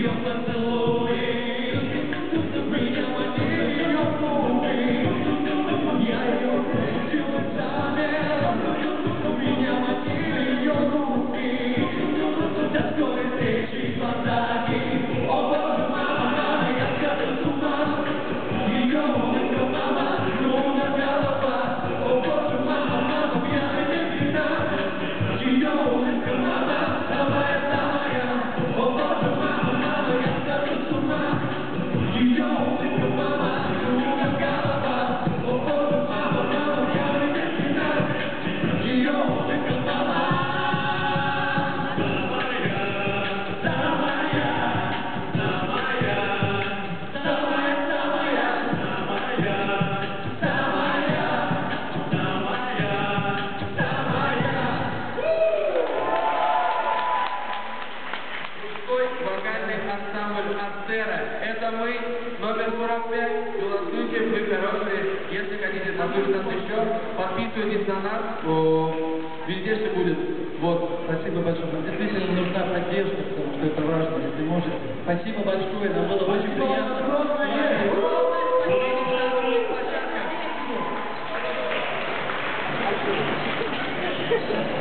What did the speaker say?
yo cuando мужской вокальный ансамбль Астера. Это мы, номер 45. Голосуйте, вы хорошие. Если хотите послушать нас еще, подписывайтесь на нас. О, Везде все будет. Вот. Спасибо большое. Нам действительно нужна поддержка, потому что это важно, если можете. Спасибо большое, нам было очень приятно. Площадка.